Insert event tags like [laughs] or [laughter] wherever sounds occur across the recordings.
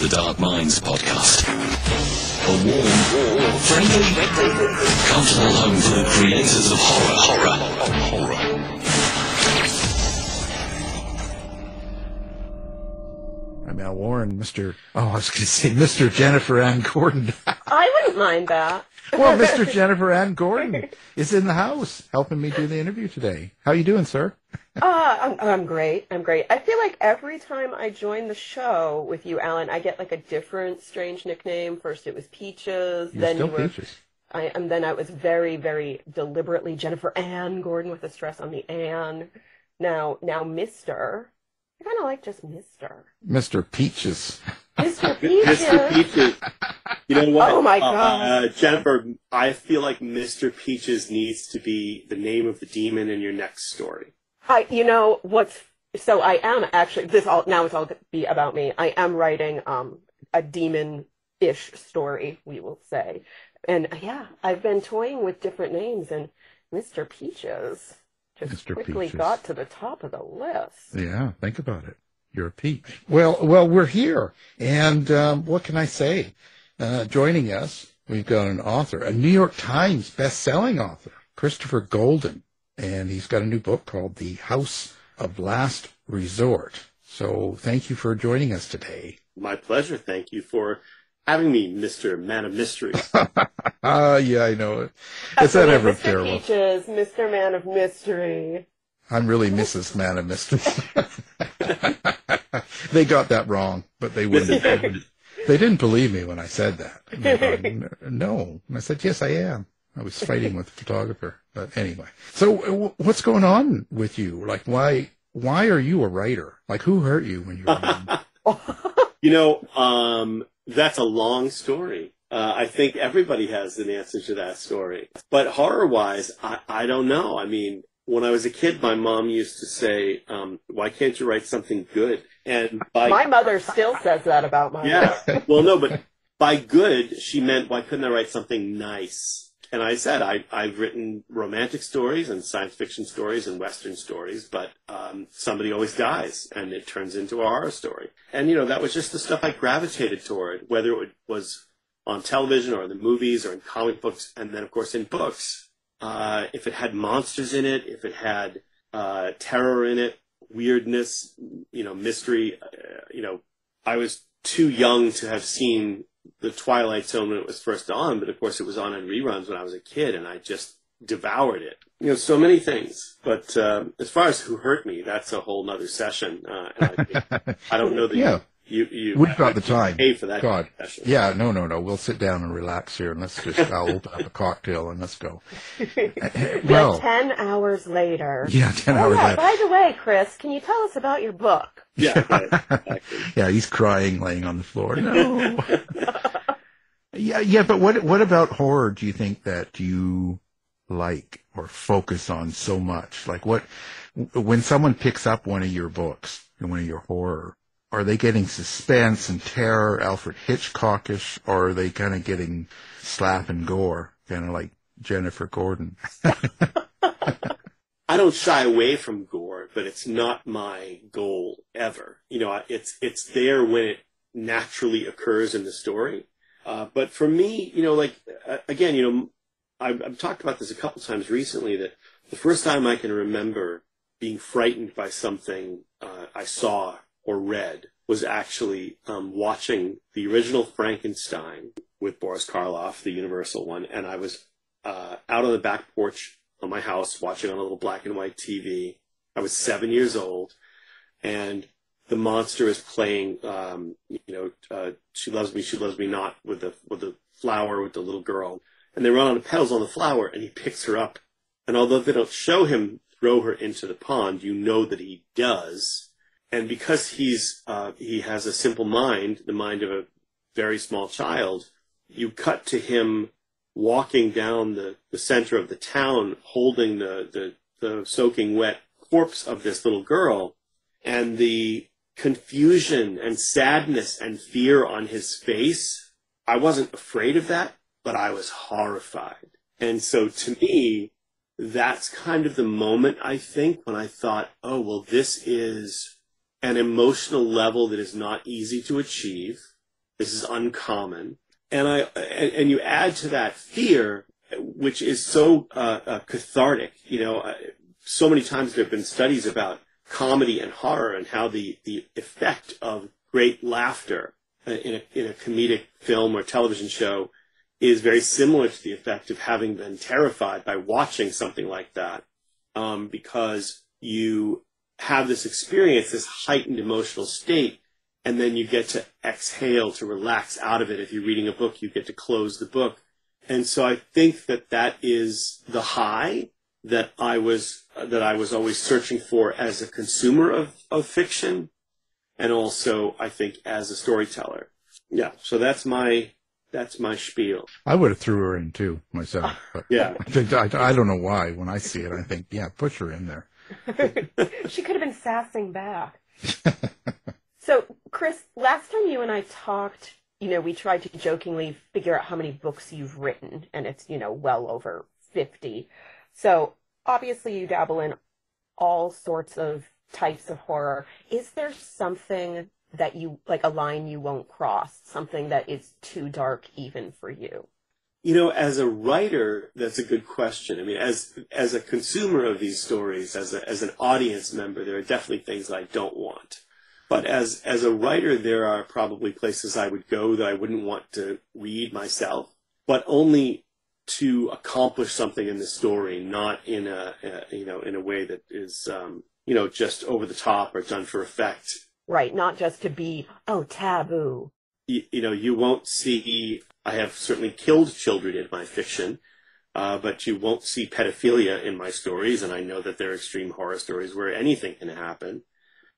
the Dark Minds podcast. A warm, friendly, comfortable home for the creators of horror, horror, horror. I'm Al Warren, Mr. Oh, I was going to say Mr. Jennifer Ann Gordon. I wouldn't mind that. Well, Mr. Jennifer Ann Gordon is in the house helping me do the interview today. How are you doing, sir? Uh, I'm, I'm great. I'm great. I feel like every time I join the show with you, Alan, I get like a different strange nickname. First it was Peaches, You're then still you were, peaches. I, and then I was very, very deliberately Jennifer Ann Gordon with a stress on the Ann. Now, now Mister. I kind of like just Mister. Mr. Peaches. Mister [laughs] Peaches. Mr. Peaches. You know what? Oh, my Uh, God. uh, Jennifer, I feel like Mr. Peaches needs to be the name of the demon in your next story. I, you know what's so I am actually this all now it's all gonna be about me. I am writing um a demon-ish story, we will say, and yeah, I've been toying with different names, and Mr. Peaches just Mr. quickly Peaches. got to the top of the list. Yeah, think about it. You're a peach. Well, well, we're here, and um, what can I say? Uh, joining us, we've got an author, a New York Times best-selling author, Christopher Golden, and he's got a new book called The House of Last Resort. So, thank you for joining us today. My pleasure. Thank you for having me, Mr. Man of Mystery. [laughs] Ah, yeah, I know it. Is that ever Mr. terrible? Peaches, Mr. Man of Mystery. I'm really Mrs. Man of Mystery. [laughs] they got that wrong, but they wouldn't. They, wouldn't- they didn't believe me when I said that. They thought, no, and I said yes, I am. I was fighting with the photographer, but anyway. So, uh, w- what's going on with you? Like, why? Why are you a writer? Like, who hurt you when you were young? [laughs] you know, um, that's a long story. Uh, I think everybody has an answer to that story. But horror wise, I, I don't know. I mean, when I was a kid, my mom used to say, um, why can't you write something good? And by My mother still says that about my Yeah. Well, no, but by good, she meant why couldn't I write something nice? And I said I, I've written romantic stories and science fiction stories and western stories, but um, somebody always dies, and it turns into a horror story. And you know that was just the stuff I gravitated toward, whether it was on television or in the movies or in comic books, and then of course in books. Uh, if it had monsters in it, if it had uh, terror in it, weirdness, you know, mystery, uh, you know, I was too young to have seen the Twilight Zone when it was first on, but of course it was on in reruns when I was a kid, and I just devoured it. You know, so many things. But um, as far as who hurt me, that's a whole nother session. Uh, I, I don't know that [laughs] Yeah. You, you, you We've got the time. pay for that God. session. Yeah, no, no, no. We'll sit down and relax here, and let's just I'll open up a cocktail and let's go. [laughs] well, ten hours later. yeah, ten Oh, hours yeah, later. by the way, Chris, can you tell us about your book? Yeah, right, [laughs] exactly. Yeah, he's crying, laying on the floor. No. yeah, yeah, but what what about horror? Do you think that you like or focus on so much? Like, what when someone picks up one of your books, one of your horror, are they getting suspense and terror, Alfred Hitchcockish, or are they kind of getting slap and gore, kind of like Jennifer Gordon? [laughs] I don't shy away from gore, but it's not my goal ever. You know, it's it's there when it naturally occurs in the story. Uh, but for me, you know, like uh, again, you know, I've, I've talked about this a couple times recently. That the first time I can remember being frightened by something uh, I saw or read was actually um, watching the original Frankenstein with Boris Karloff, the Universal one, and I was uh, out on the back porch on my house watching on a little black and white TV. I was seven years old, and the monster is playing, um, you know, uh, "She Loves Me, She Loves Me Not" with the with the flower with the little girl, and they run out of petals on the flower, and he picks her up, and although they don't show him throw her into the pond, you know that he does, and because he's uh, he has a simple mind, the mind of a very small child, you cut to him walking down the, the center of the town holding the, the, the soaking wet corpse of this little girl and the confusion and sadness and fear on his face. I wasn't afraid of that, but I was horrified. And so to me, that's kind of the moment I think when I thought, oh, well, this is an emotional level that is not easy to achieve. This is uncommon. And I, and, and you add to that fear, which is so uh, uh, cathartic. You know, uh, so many times there have been studies about comedy and horror and how the, the effect of great laughter in a, in a comedic film or television show is very similar to the effect of having been terrified by watching something like that, um, because you have this experience, this heightened emotional state, and then you get to exhale to relax out of it. If you're reading a book, you get to close the book. And so I think that that is the high that I was, that I was always searching for as a consumer of, of fiction. And also, I think, as a storyteller. Yeah. So that's my, that's my spiel. I would have threw her in too myself. But [laughs] Yeah. I, think, I, I don't know why. When I see it, I think, yeah, push her in there. [laughs] she could have been sassing back. [laughs] so, Chris, last time you and I talked, you know, we tried to jokingly figure out how many books you've written, and it's, you know, well over 50. So, obviously, you dabble in all sorts of types of horror. Is there something that you, like a line you won't cross, something that is too dark even for you? You know, as a writer, that's a good question. I mean, as as a consumer of these stories, as a, as an audience member, there are definitely things I don't want. But as as a writer, there are probably places I would go that I wouldn't want to read myself, but only to accomplish something in the story, not in a, a you know in a way that is um, you know just over the top or done for effect. Right, not just to be, oh, taboo. You, you know, you won't see, I have certainly killed children in my fiction, uh, but you won't see pedophilia in my stories. And I know that there are extreme horror stories where anything can happen.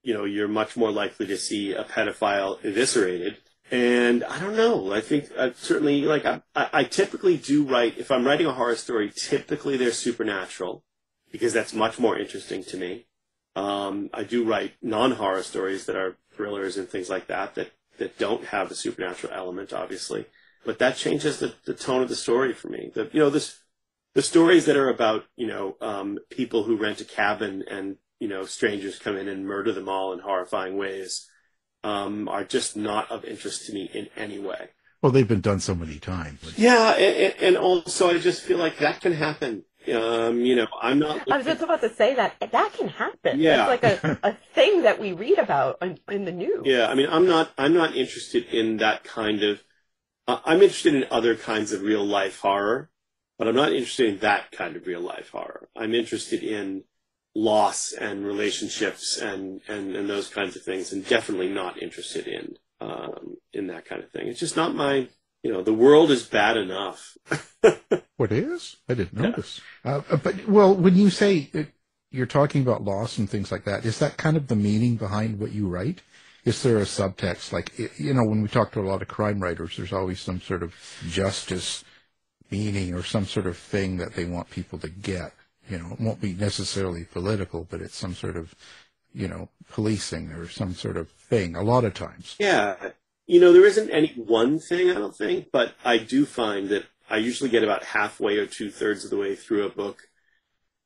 You know, you're much more likely to see a pedophile eviscerated. And I don't know. I think uh, certainly, like, I, I I typically do write, if I'm writing a horror story, typically they're supernatural because that's much more interesting to me. Um, I do write non-horror stories that are thrillers and things like that that, that don't have a supernatural element, obviously. But that changes the, the tone of the story for me. The, you know, this, the stories that are about, you know, um, people who rent a cabin and, you know, strangers come in and murder them all in horrifying ways, um, are just not of interest to me in any way. Well, they've been done so many times. Yeah, and, and also I just feel like that can happen. Um, you know, I'm not. I was just about to say that that can happen. Yeah. It's like a, a [laughs] thing that we read about in, in the news. Yeah, I mean, I'm not. I'm not interested in that kind of. Uh, I'm interested in other kinds of real life horror, but I'm not interested in that kind of real life horror. I'm interested in loss and relationships and and and those kinds of things, and definitely not interested in um, in that kind of thing. It's just not my. You know, the world is bad enough. [laughs] What is? I didn't notice. Uh, but well, when you say it, you're talking about loss and things like that, is that kind of the meaning behind what you write? Is there a subtext? Like you know, when we talk to a lot of crime writers, there's always some sort of justice meaning or some sort of thing that they want people to get. You know, it won't be necessarily political, but it's some sort of you know policing or some sort of thing. A lot of times. Yeah. You know, there isn't any one thing, I don't think, but I do find that I usually get about halfway or two thirds of the way through a book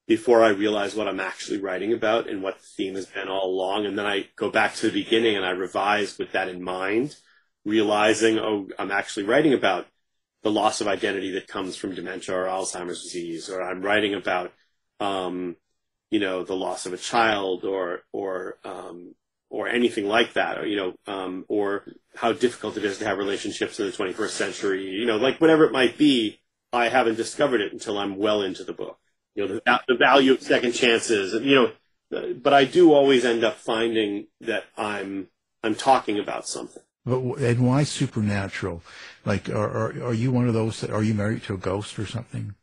before I realize what I'm actually writing about and what the theme has been all along. And then I go back to the beginning and I revise with that in mind, realizing, oh, I'm actually writing about the loss of identity that comes from dementia or Alzheimer's disease, or I'm writing about, um, you know, the loss of a child or, or, um, or anything like that, or, you know, um, or how difficult it is to have relationships in the 21st century, you know, like whatever it might be, I haven't discovered it until I'm well into the book. You know, the, the value of second chances, and, you know, but I do always end up finding that I'm, I'm talking about something. But and why supernatural? Like, are, are are you one of those that are you married to a ghost or something?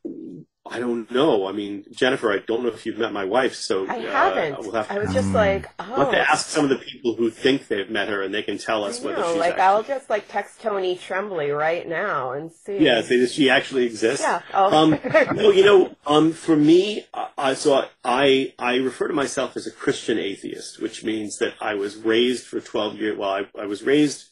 I don't know. I mean, Jennifer, I don't know if you've met my wife, so I uh, haven't. We'll have to, I was just like, we'll have oh. to ask some of the people who think they've met her, and they can tell us I whether know, she's like actually. I'll just like text Tony Tremblay right now and see. Yeah, say does she actually exist? Yeah. I'll- Um, [laughs] no, you know, um, for me, I, so I, I refer to myself as a Christian atheist, which means that I was raised for 12 years. Well, I, I was raised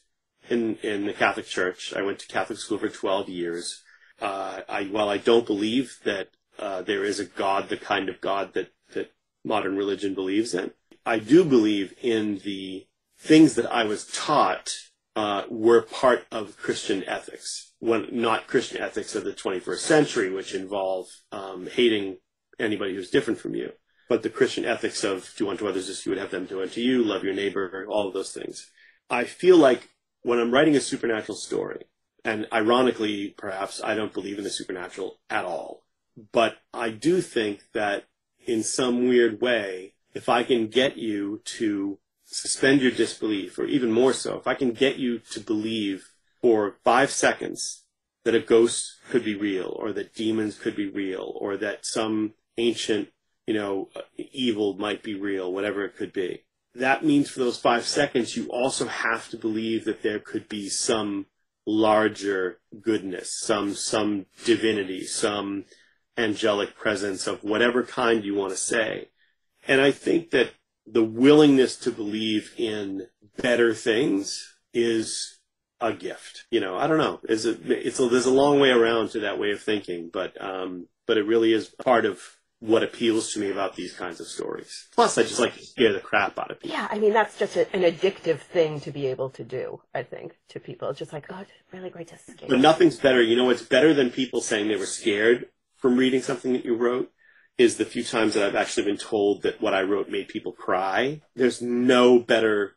in, in the Catholic Church. I went to Catholic school for 12 years. Uh, I, while I don't believe that, uh, there is a God, the kind of God that, that modern religion believes in, I do believe in the things that I was taught, uh, were part of Christian ethics, when not Christian ethics of the 21st century, which involve um, hating anybody who's different from you, but the Christian ethics of do unto others as you would have them do unto you, love your neighbor, all of those things. I feel like when I'm writing a supernatural story, and ironically, perhaps I don't believe in the supernatural at all, but I do think that in some weird way, if I can get you to suspend your disbelief, or even more so, if I can get you to believe for five seconds that a ghost could be real, or that demons could be real, or that some ancient, you know, evil might be real, whatever it could be. That means for those five seconds, you also have to believe that there could be some larger goodness, some, some divinity, some angelic presence of whatever kind you want to say. And I think that the willingness to believe in better things is a gift. You know, I don't know. Is it, it's a, there's a long way around to that way of thinking, but, um, but it really is part of what appeals to me about these kinds of stories. Plus, I just like to scare the crap out of people. Yeah, I mean that's just a, an addictive thing to be able to do. I think to people, it's just like, oh, it's really great to scare. But nothing's better. You know what's better than people saying they were scared from reading something that you wrote is the few times that I've actually been told that what I wrote made people cry. There's no better,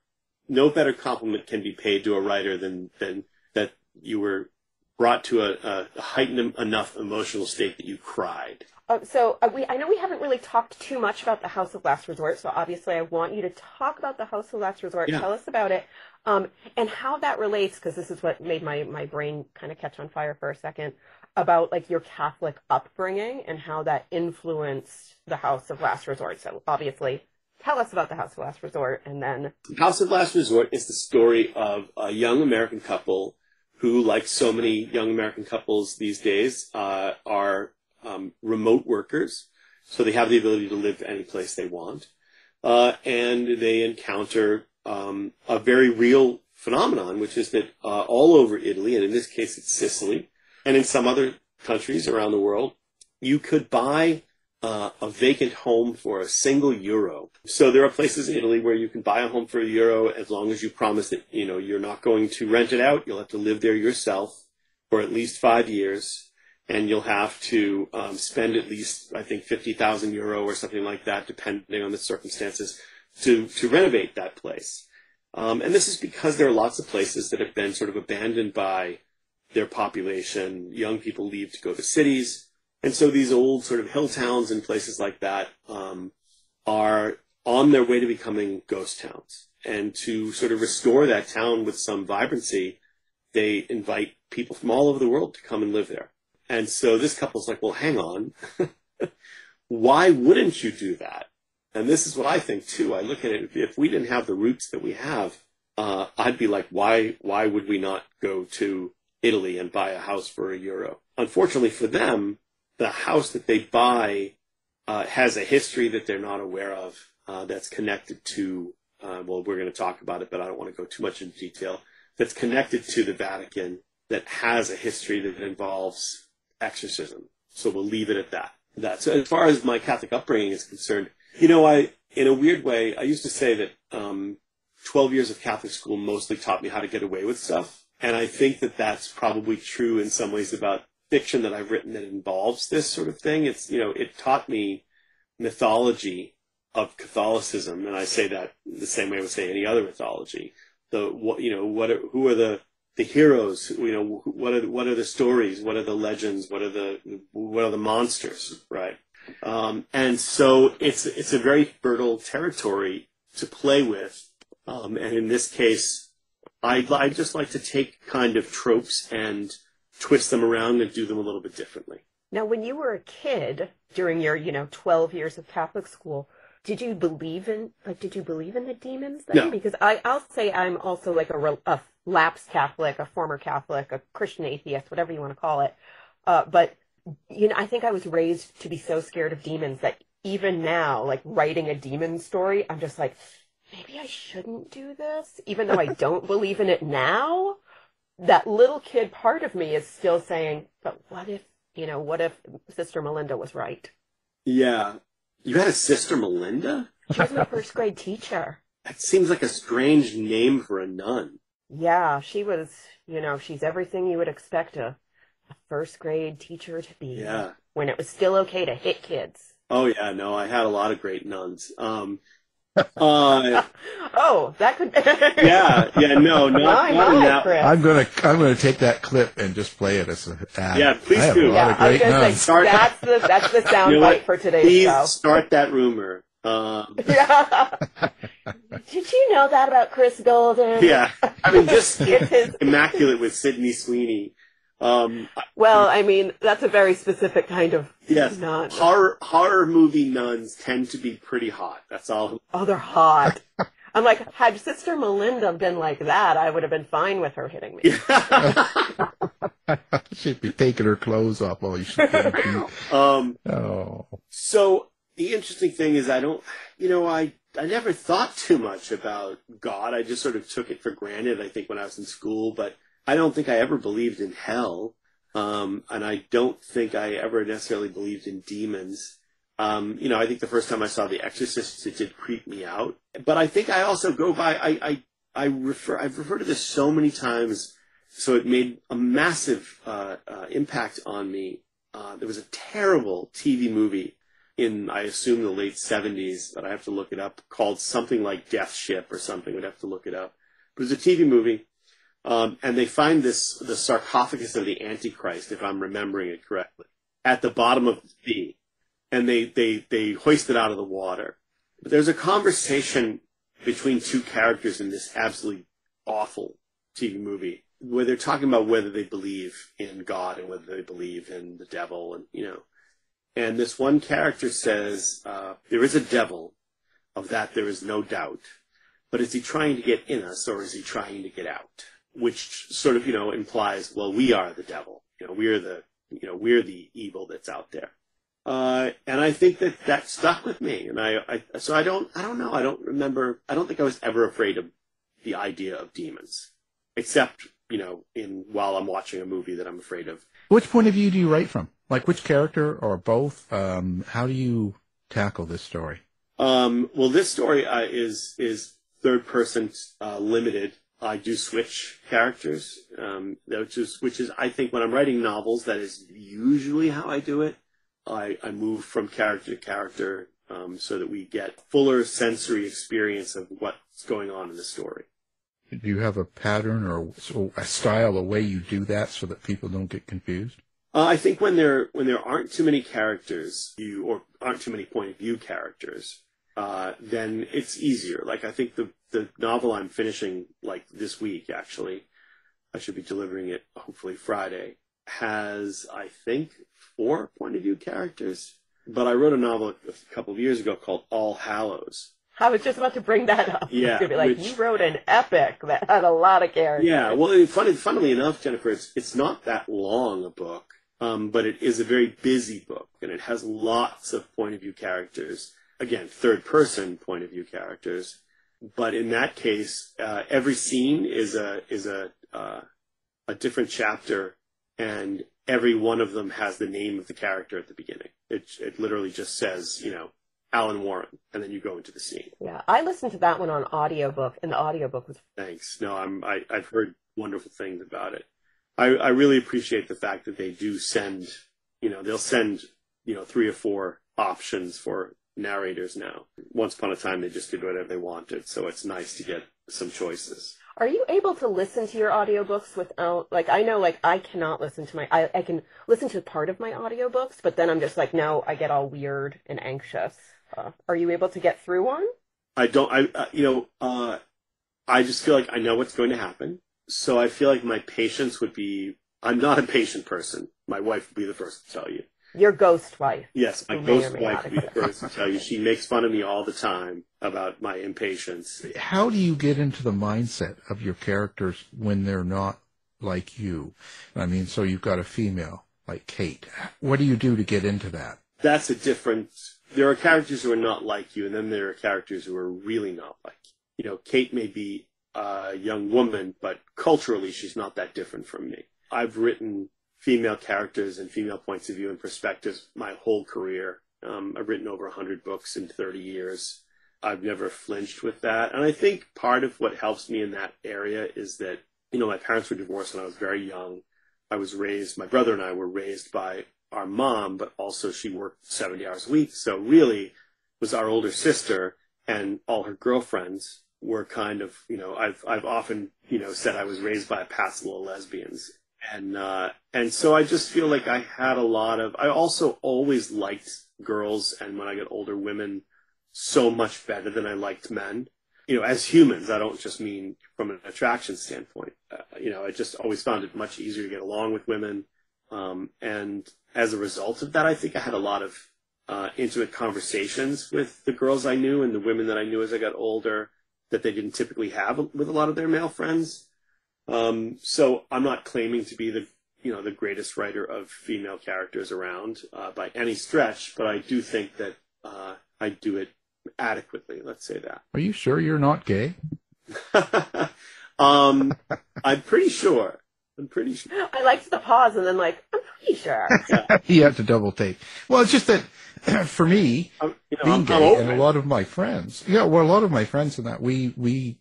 no better compliment can be paid to a writer than than that you were brought to a, a heightened enough emotional state that you cried. Uh, so uh, we, I know we haven't really talked too much about the House of Last Resort. So obviously, I want you to talk about the House of Last Resort. Yeah. Tell us about it um, and how that relates, because this is what made my my brain kind of catch on fire for a second about like your Catholic upbringing and how that influenced the House of Last Resort. So obviously, tell us about the House of Last Resort, and then House of Last Resort is the story of a young American couple who, like so many young American couples these days, uh, are um, remote workers. So they have the ability to live any place they want. Uh, and they encounter um, a very real phenomenon, which is that uh, all over Italy, and in this case it's Sicily, and in some other countries around the world, you could buy uh, a vacant home for a single euro. So there are places in Italy where you can buy a home for a euro as long as you promise that you know you're not going to rent it out. You'll have to live there yourself for at least five years, and you'll have to um, spend at least I think fifty thousand euro or something like that, depending on the circumstances, to to renovate that place. Um, and this is because there are lots of places that have been sort of abandoned by their population. Young people leave to go to cities. And so these old sort of hill towns and places like that um, are on their way to becoming ghost towns. And to sort of restore that town with some vibrancy, they invite people from all over the world to come and live there. And so this couple's like, well, hang on. [laughs] Why wouldn't you do that? And this is what I think too. I look at it, if we didn't have the roots that we have, uh, I'd be like, why, why would we not go to Italy and buy a house for a euro? Unfortunately for them, the house that they buy uh, has a history that they're not aware of uh, that's connected to, uh, well, we're going to talk about it, but I don't want to go too much into detail, that's connected to the Vatican that has a history that involves exorcism. So we'll leave it at that. That. So as far as my Catholic upbringing is concerned, you know, I, in a weird way, I used to say that um, 12 years of Catholic school mostly taught me how to get away with stuff. And I think that that's probably true in some ways about fiction that I've written that involves this sort of thing. It's, you know, it taught me mythology of Catholicism. And I say that the same way I would say any other mythology. The, what, you know, what who are the, the heroes, you know, what are, what are the stories? What are the legends? What are the, what are the monsters? Right. Um, and so it's, it's a very fertile territory to play with. Um, and in this case, I, I just like to take kind of tropes and twist them around and do them a little bit differently. Now, when you were a kid during your, you know, 12 years of Catholic school, did you believe in, like, did you believe in the demons then? No. Because I, I'll say I'm also like a, a lapsed Catholic, a former Catholic, a Christian atheist, whatever you want to call it. Uh, but, you know, I think I was raised to be so scared of demons that even now, like, writing a demon story, I'm just like, maybe I shouldn't do this, even though I [laughs] don't believe in it now. That little kid part of me is still saying, but what if, you know, what if Sister Melinda was right? Yeah. You had a sister Melinda? She was my first grade teacher. That seems like a strange name for a nun. Yeah, she was, you know, she's everything you would expect a, a first grade teacher to be. Yeah. When it was still okay to hit kids. Oh yeah, no, I had a lot of great nuns. Um, [laughs] uh, Oh, that could. [laughs] yeah, yeah, no, not, My, not in my, that. Chris. I'm gonna I'm gonna take that clip and just play it as an ad. Yeah, please I have do. A lot yeah, of I was great gonna nuns. say Start- that's the that's the sound [laughs] You know bite for today's Please show. start that rumor. Um, Did you know that about Chris Golden? yeah, I mean, just [laughs] immaculate with Sydney Sweeney. Um, Well, I mean, that's a very specific kind of yes, nun. horror horror movie nuns tend to be pretty hot. That's all. Oh, they're hot. [laughs] I'm like, had Sister Melinda been like that, I would have been fine with her hitting me. [laughs] She'd be taking her clothes off while you should. um, oh, So the interesting thing is, I don't, you know, I I never thought too much about God. I just sort of took it for granted. I think when I was in school, but I don't think I ever believed in hell, um, and I don't think I ever necessarily believed in demons. Um, you know, I think the first time I saw The Exorcist, it did creep me out. But I think I also go by. I I, I refer. I've referred to this so many times, so it made a massive uh, uh, impact on me. Uh, there was a terrible TV movie in I assume the late seventies, but I have to look it up, called something like Death Ship or something. I'd have to look it up. But it was a TV movie, um, and they find this the sarcophagus of the Antichrist, if I'm remembering it correctly, at the bottom of the sea, and they they they hoist it out of the water. But there's a conversation between two characters in this absolutely awful TV movie where they're talking about whether they believe in God and whether they believe in the devil, and you know. And this one character says, uh, There is a devil, of that there is no doubt. But is he trying to get in us or is he trying to get out? Which sort of, you know, implies, well, we are the devil. You know, we're the, you know, we're the evil that's out there. Uh, and I think that that stuck with me. And I, I, so I don't, I don't know. I don't remember, I don't think I was ever afraid of the idea of demons. Except, you know, in, while I'm watching a movie that I'm afraid of. which point of view do you write from? Like which character or both? Um, how do you tackle this story? Um, well, this story uh, is is third person uh, limited. I do switch characters, um, which is which is I think when I'm writing novels, that is usually how I do it. I, I move from character to character um, so that we get fuller sensory experience of what's going on in the story. Do you have a pattern or a style, a way you do that so that people don't get confused? Uh, I think when there when there aren't too many characters, you or aren't too many point of view characters, uh, then it's easier. Like I think the the novel I'm finishing like this week actually, I should be delivering it hopefully Friday. Has I think four point of view characters, but I wrote a novel a couple of years ago called All Hallows. I was just about to bring that up. Yeah, to be like, which- you wrote an epic that had a lot of characters. Yeah, well, it- funnily enough, Jennifer, it's it's not that long a book, um, but it is a very busy book, and it has lots of point of view characters. Again, third person point of view characters, but in that case, uh, every scene is a is a uh, a different chapter, and every one of them has the name of the character at the beginning. It it literally just says, you know, Alan Warren, and then you go into the scene. Yeah, I listened to that one on audiobook, and the audiobook was Thanks. No, I'm, I, I've heard wonderful things about it. I, I really appreciate the fact that they do send, you know, they'll send, you know, three or four options for narrators now. Once upon a time, they just did whatever they wanted, so it's nice to get some choices. Are you able to listen to your audiobooks without like I know like I cannot listen to my I, I can listen to part of my audiobooks, but then I'm just like no, I get all weird and anxious. Uh, are you able to get through one? I don't, I, uh, you know, uh, I just feel like I know what's going to happen, so I feel like my patience would be. I'm not a patient person. My wife would be the first to tell you. Your ghost wife. Yes, my Who may or ghost wife not would be the first to tell you. She makes fun of me all the time about my impatience. How do you get into the mindset of your characters when they're not like you? I mean, so you've got a female like Kate. What do you do to get into that? That's a different. There are characters who are not like you, and then there are characters who are really not like you. You know, Kate may be a young woman, but culturally she's not that different from me. I've written female characters and female points of view and perspectives my whole career. Um, I've written over 100 books in 30 years. I've never flinched with that. And I think part of what helps me in that area is that, you know, my parents were divorced when I was very young. I was raised, my brother and I were raised by our mom, but also she worked 70 hours a week. So really was our older sister and all her girlfriends were kind of, you know, I've, I've often, you know, said I was raised by a passel of lesbians. And, uh, and so I just feel like I had a lot of, I also always liked girls and when I got older women so much better than I liked men. You know, as humans, I don't just mean from an attraction standpoint. Uh, you know, I just always found it much easier to get along with women. Um, and as a result of that, I think I had a lot of uh, intimate conversations with the girls I knew and the women that I knew as I got older that they didn't typically have with a lot of their male friends. Um, so I'm not claiming to be the you know the greatest writer of female characters around uh, by any stretch, but I do think that uh, I do it adequately. Let's say that. Are you sure you're not gay? [laughs] um, I'm pretty sure. I'm pretty sure. I liked the pause and then like, I'm pretty sure. [laughs] you have to double take. Well, it's just that [clears throat] for me, I'm, you know, being I'm, gay I'm and a lot of my friends, yeah, well, a lot of my friends in that we we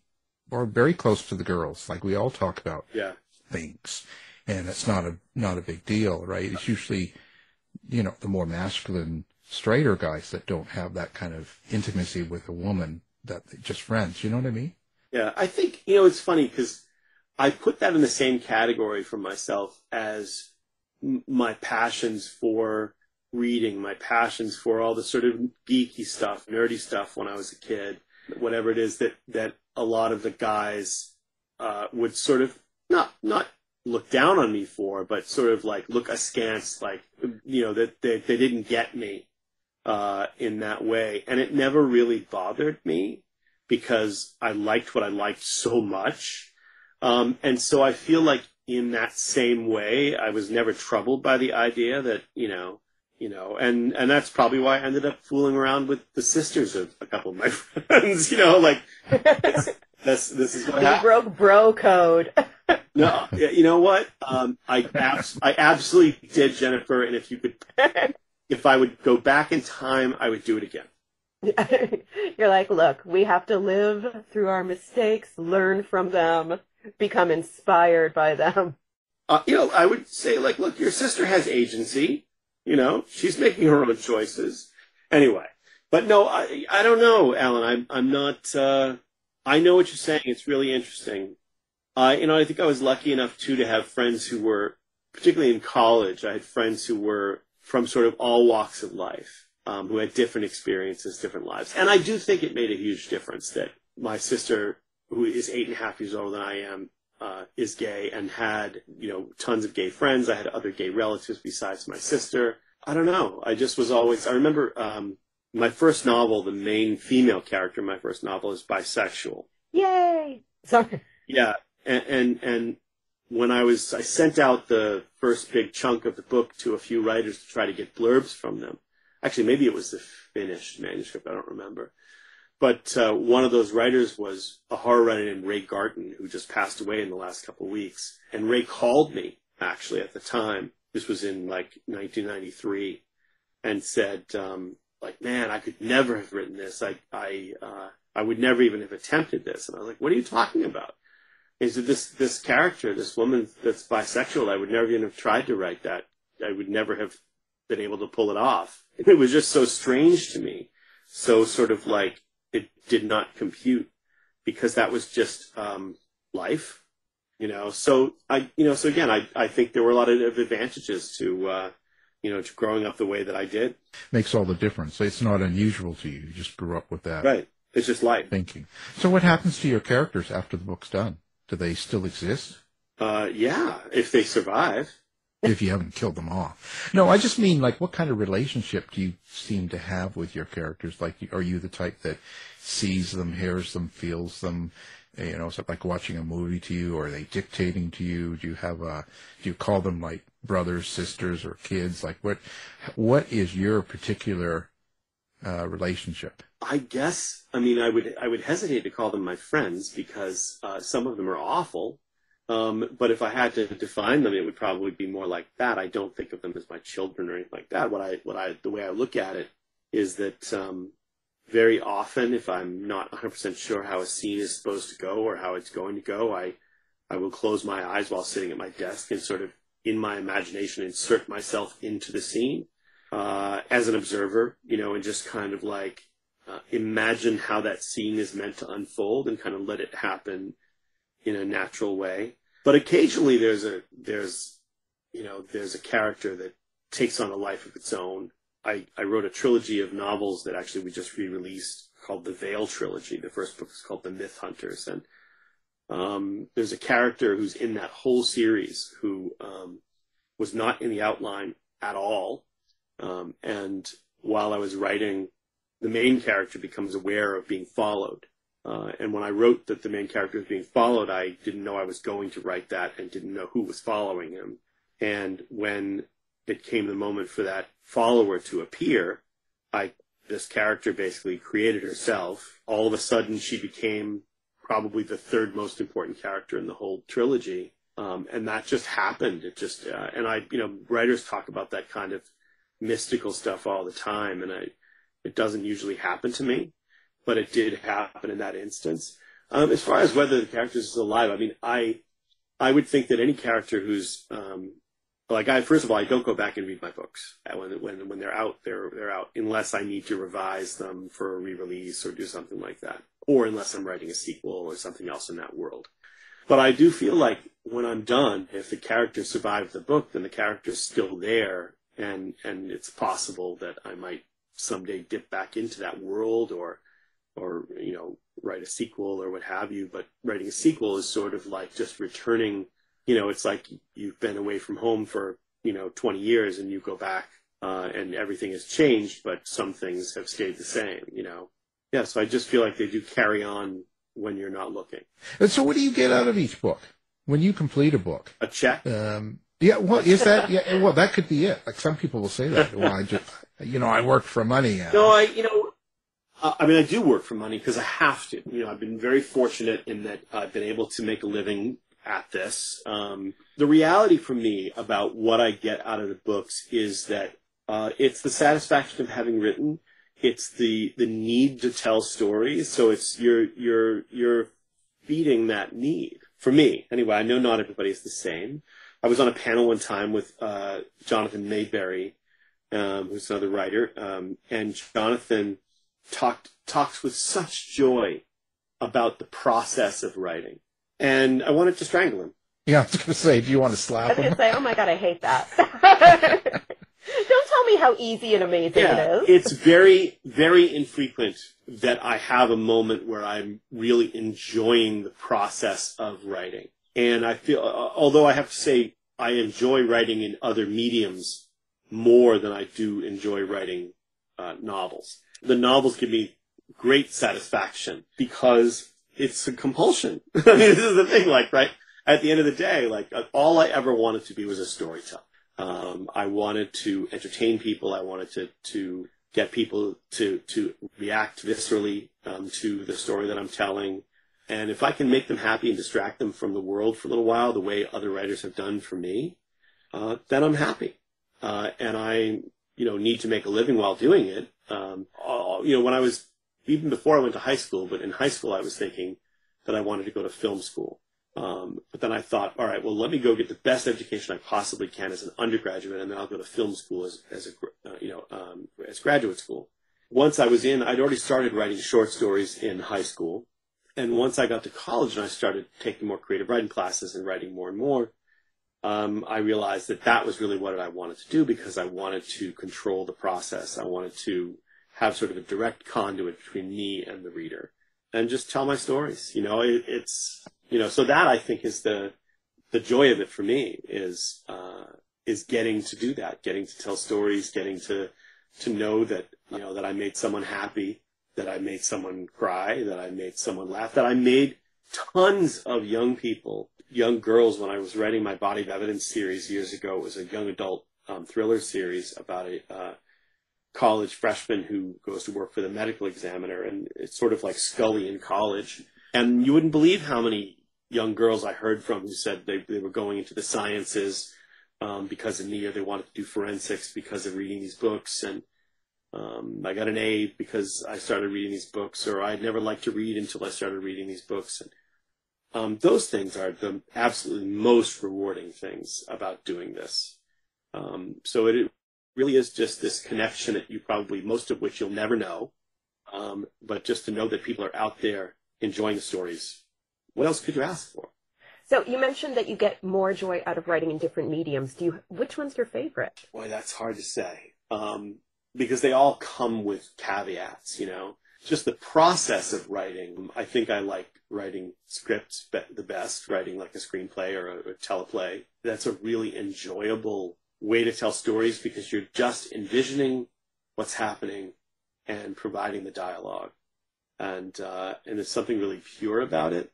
are very close to the girls. Like we all talk about Yeah. things, and it's not a not a big deal, right? It's usually, you know, the more masculine, straighter guys that don't have that kind of intimacy with a woman that just friends. You know what I mean? Yeah, I think you know it's funny because I put that in the same category for myself as m- my passions for reading, my passions for all the sort of geeky stuff, nerdy stuff when I was a kid, whatever it is that that a lot of the guys uh, would sort of not not look down on me for, but sort of like look askance, like you know that they they didn't get me uh, in that way, and it never really bothered me because I liked what I liked so much. Um, and so I feel like in that same way, I was never troubled by the idea that, you know, you know, and, and that's probably why I ended up fooling around with the sisters of a couple of my [laughs] friends, you know, like, that's, [laughs] that's this is what happened. broke bro code. [laughs] No, you know what? Um, I, abs- I absolutely did, Jennifer. And if you could, if I would go back in time, I would do it again. You're like, look, we have to live through our mistakes, learn from them, become inspired by them. uh, you know, I would say like, look, your sister has agency. You know, she's making her own choices. Anyway, but no, I, I don't know, Alan. I'm, I'm not. Uh, I know what you're saying. It's really interesting. Uh, you know, I think I was lucky enough too to have friends who were, particularly in college, I had friends who were from sort of all walks of life, um, who had different experiences, different lives, and I do think it made a huge difference that my sister, who is eight and a half years older than I am, uh, is gay and had, you know, tons of gay friends. I had other gay relatives besides my sister. I don't know. I just was always, I remember, um, my first novel, the main female character in my first novel is bisexual. Yay! Sorry. Yeah. And, and, and when I was, I sent out the first big chunk of the book to a few writers to try to get blurbs from them. Actually, maybe it was the finished manuscript. I don't remember. But uh, one of those writers was a horror writer named Ray Garton, who just passed away in the last couple of weeks. And Ray called me actually at the time. This was in like 1993, and said, um, like, man, I could never have written this. I, I, uh, I would never even have attempted this. And I was like, what are you talking about? He said, this, this character, this woman that's bisexual, I would never even have tried to write that. I would never have been able to pull it off. It was just so strange to me. So sort of like, it did not compute because that was just um, life, you know. So I, you know, so again, I, I think there were a lot of advantages to, uh, you know, to growing up the way that I did. Makes all the difference. It's not unusual to you. You just grew up with that Right. It's just life. thinking. So what happens to your characters after the book's done? Do they still exist? Uh, yeah, if they survive. If you haven't killed them off. No, I just mean like what kind of relationship do you seem to have with your characters? Like, are you the type that sees them, hears them, feels them? You know, is it like watching a movie to you, or are they dictating to you? Do you have a? Do you call them like brothers, sisters, or kids? Like, what? What is your particular uh, relationship? I guess. I mean, I would I would hesitate to call them my friends because uh, some of them are awful. Um, but if I had to define them, it would probably be more like that. I don't think of them as my children or anything like that. What I what I the way I look at it is that um, very often, if I'm not 100% sure how a scene is supposed to go or how it's going to go, I, I will close my eyes while sitting at my desk and sort of in my imagination insert myself into the scene uh, as an observer, you know, and just kind of like uh, imagine how that scene is meant to unfold and kind of let it happen in a natural way. But occasionally there's a there's you know there's a character that takes on a life of its own. I, I wrote a trilogy of novels that actually we just re-released called the Veil trilogy. The first book is called The Myth Hunters, and um, there's a character who's in that whole series who um, was not in the outline at all. Um, and while I was writing, the main character becomes aware of being followed. Uh, and when I wrote that the main character was being followed, I didn't know I was going to write that and didn't know who was following him. And when it came the moment for that follower to appear, I this character basically created herself. All of a sudden, she became probably the third most important character in the whole trilogy. Um, and that just happened. It just, uh, and I, you know, writers talk about that kind of mystical stuff all the time, and I, it doesn't usually happen to me, but it did happen in that instance. Um, as far as whether the character is alive, I mean, I, I would think that any character who's, um, like I, first of all, I don't go back and read my books when, when, when they're out, they're, they're out unless I need to revise them for a re-release or do something like that or unless I'm writing a sequel or something else in that world. But I do feel like when I'm done, if the character survived the book, then the character's still there, and and it's possible that I might someday dip back into that world or or you know write a sequel or what have you. But writing a sequel is sort of like just returning. You know, it's like you've been away from home for you know 20 years and you go back uh, and everything has changed, but some things have stayed the same. You know, yeah, so I just feel like they do carry on when you're not looking. And so, what do you get out of each book when you complete a book? A check. Um, yeah, well, is that? Yeah, well, that could be it. Like some people will say that. Well, I just, you know, I work for money. Uh, no, I, you know, I mean, I do work for money because I have to. You know, I've been very fortunate in that I've been able to make a living at this. Um, the reality for me about what I get out of the books is that uh, it's the satisfaction of having written it's the the need to tell stories. So it's you're you're you're feeding that need. For me, anyway, I know not everybody is the same. I was on a panel one time with uh, Jonathan Maberry, um, who's another writer, um, and Jonathan talked talks with such joy about the process of writing, and I wanted to strangle him. Yeah, [laughs] I was going to say, do you want to slap I was going to say, oh my god, I hate that. [laughs] [laughs] Don't tell me how easy and amazing Yeah, it is. it's very, very infrequent that I have a moment where I'm really enjoying the process of writing. And I feel, although I have to say, I enjoy writing in other mediums more than I do enjoy writing uh, novels. The novels give me great satisfaction because it's a compulsion. [laughs] I mean, this is the thing, like, right? At the end of the day, like, all I ever wanted to be was a storyteller. Um, I wanted to entertain people. I wanted to, to get people to, to react viscerally um, to the story that I'm telling. And if I can make them happy and distract them from the world for a little while, the way other writers have done for me, uh, then I'm happy. Uh, and I, you know, need to make a living while doing it. Um, you know, when I was, even before I went to high school, but in high school I was thinking that I wanted to go to film school. Um, but then I thought, all right, well, let me go get the best education I possibly can as an undergraduate, and then I'll go to film school as, as a, uh, you know, um, as graduate school. Once I was in, I'd already started writing short stories in high school. And once I got to college and I started taking more creative writing classes and writing more and more, um, I realized that that was really what I wanted to do because I wanted to control the process. I wanted to have sort of a direct conduit between me and the reader and just tell my stories. You know, it, it's, you know, so that I think is the the joy of it for me is uh, is getting to do that, getting to tell stories, getting to to know that you know that I made someone happy, that I made someone cry, that I made someone laugh, that I made tons of young people, young girls. When I was writing my Body of Evidence series years ago, it was a young adult um, thriller series about a uh, college freshman who goes to work for the medical examiner, and it's sort of like Scully in college. And you wouldn't believe how many young girls I heard from who said they, they were going into the sciences um, because of me or they wanted to do forensics because of reading these books. And um, I got an A because I started reading these books, or I'd never liked to read until I started reading these books. And um, those things are the absolutely most rewarding things about doing this. Um, so it really is just this connection that you probably most of which you'll never know, um, but just to know that people are out there enjoying the stories. What else could you ask for? So you mentioned that you get more joy out of writing in different mediums. Do you? Which one's your favorite? Boy, that's hard to say. Um, because they all come with caveats, you know. Just the process of writing. I think I like writing scripts be- the best, writing like a screenplay or a, a teleplay. That's a really enjoyable way to tell stories because you're just envisioning what's happening and providing the dialogue. And, uh, and there's something really pure about it.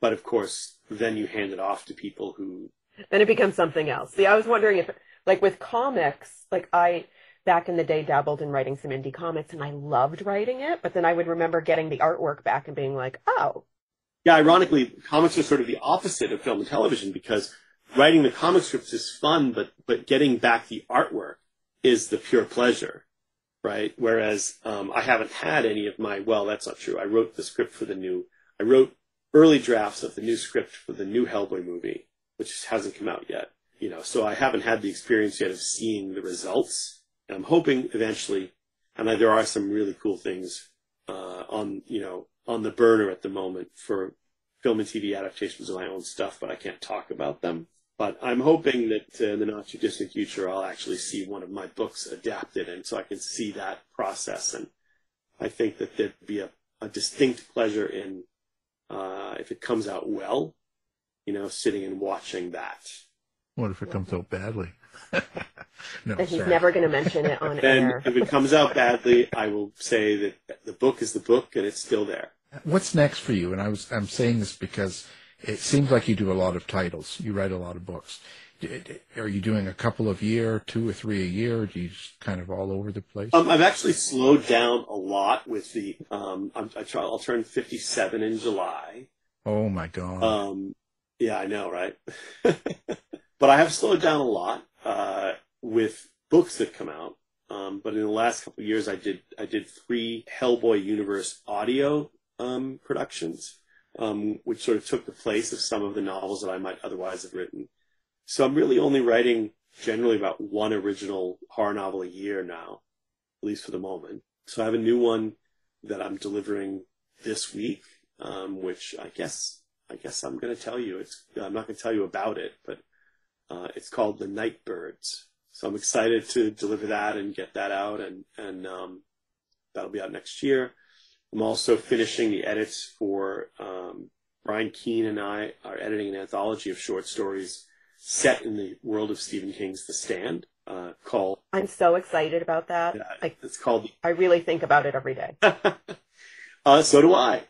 But of course, then you hand it off to people who. Then it becomes something else. See, I was wondering if, like with comics, like I, back in the day dabbled in writing some indie comics and I loved writing it, but then I would remember getting the artwork back and being like, oh. Yeah, ironically, comics are sort of the opposite of film and television because writing the comic scripts is fun, but but getting back the artwork is the pure pleasure, right? Whereas um, I haven't had any of my. Well, that's not true. I wrote the script for the new. I wrote early drafts of the new script for the new Hellboy movie, which hasn't come out yet. You know, so I haven't had the experience yet of seeing the results. I'm hoping eventually, and there are some really cool things uh, on you know on the burner at the moment for film and TV adaptations of my own stuff, but I can't talk about them. But I'm hoping that uh, in the not too distant future, I'll actually see one of my books adapted, and so I can see that process. And I think that there'd be a, a distinct pleasure in uh, if it comes out well, you know, sitting and watching that. What if it comes out badly? [laughs] no, and he's sorry. never going to mention it on Then, air. if it comes out badly, I will say that the book is the book, and it's still there. What's next for you? And I was I'm saying this because it seems like you do a lot of titles. You write a lot of books. D- d- Are you doing a couple of year, two or three a year? Do you just kind of all over the place? Um, I've actually slowed down a lot with the. Um, I'm, I try. I'll turn 57 in July. oh my God! Um, yeah, I know, right? [laughs] but I have slowed down a lot uh, with books that come out. Um, but in the last couple of years, I did I did three Hellboy universe audio um, productions, um, which sort of took the place of some of the novels that I might otherwise have written. So I'm really only writing generally about one original horror novel a year now, at least for the moment. So I have a new one that I'm delivering this week, um, which I guess I guess I'm going to tell you. It's I'm not going to tell you about it, but uh, it's called The Nightbirds. So I'm excited to deliver that and get that out, and and um, that'll be out next year. I'm also finishing the edits for um, Brian Keene and I are editing an anthology of short stories set in the world of Stephen King's The Stand, uh, called I'm so excited about that. Like, it's called. I really think about it every day. [laughs] uh, so do I.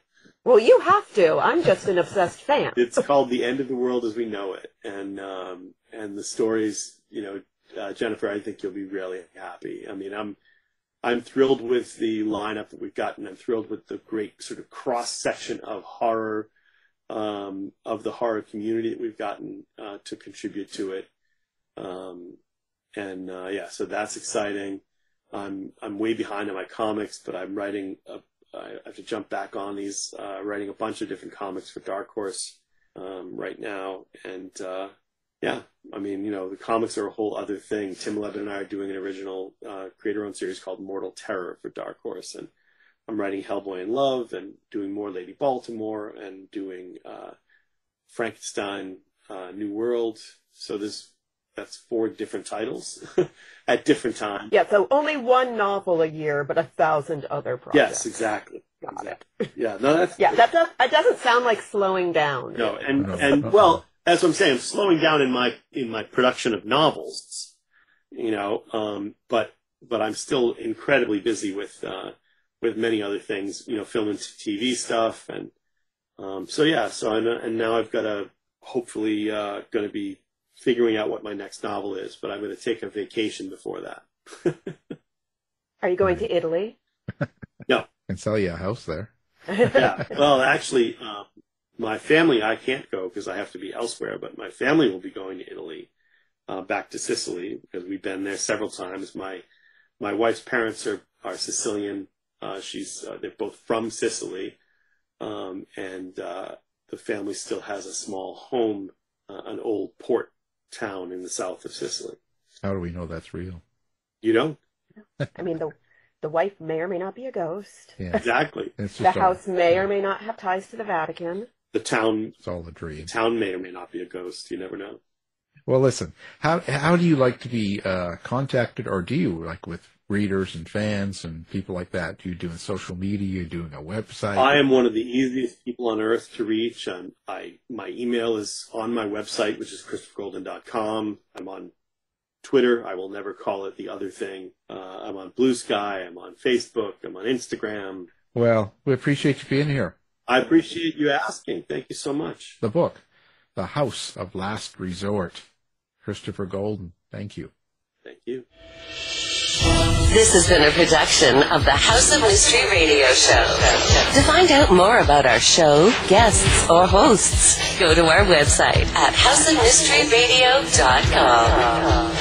Well, you have to. I'm just an obsessed fan. [laughs] it's called The End of the World as We Know It, and um, and the stories, you know, uh, Jennifer, I think you'll be really happy. I mean, I'm I'm thrilled with the lineup that we've gotten. I'm thrilled with the great sort of cross section of horror, um, of the horror community that we've gotten uh, to contribute to it. Um, and uh, yeah, so that's exciting. I'm I'm way behind on my comics, but I'm writing. A, I have to jump back on these. Uh, writing a bunch of different comics for Dark Horse um, right now, and uh, yeah, I mean, you know, the comics are a whole other thing. Tim Levin and I are doing an original uh, creator-owned series called Mortal Terror for Dark Horse, and I'm writing Hellboy in Love and doing more Lady Baltimore and doing uh, Frankenstein uh, New World. So there's that's four different titles [laughs] at different times. Yeah, so only one novel a year, but a thousand other projects. Yes, exactly. Got it. Yeah, no, that's [laughs] Yeah, that does. It doesn't sound like slowing down. no, and and well, that's what I'm saying. I'm slowing down in my in my production of novels, you know, um, but but I'm still incredibly busy with uh, with many other things, you know, film and TV stuff, and um, so yeah, so and, and now I've got a hopefully uh, going to be figuring out what my next novel is, but I'm going to take a vacation before that. Are you going to Italy? [laughs] can sell you a house there. [laughs] yeah. Well, actually, um, my family, I can't go because I have to be elsewhere, but my family will be going to Italy, uh, back to Sicily because we've been there several times. My, my wife's parents are are Sicilian. Uh, she's uh, they're both from Sicily, um, and uh, the family still has a small home, uh, an old port town in the south of Sicily. How do we know that's real? You don't. I mean, the the wife may or may not be a ghost. Yeah, exactly. it's The just all, house may or may not have ties to the Vatican. The town it's all a dream. town may or may not be a ghost. You never know. Well, listen, how how do you like to be uh, contacted, or do you like with readers and fans and people like that? Do you doing social media? You're doing a website? I am one of the easiest people on earth to reach. And I my email is on my website, which is christophergolden.com. I'm on Twitter. I will never call it the other thing. Uh, I'm on Blue Sky. I'm on Facebook. I'm on Instagram. Well, we appreciate you being here. I appreciate you asking. Thank you so much. The book, The House of Last Resort, Christopher Golden. Thank you. Thank you. This has been a production of the House of Mystery Radio Show. To find out more about our show, guests, or hosts, go to our website at houseofmysteryradio.com.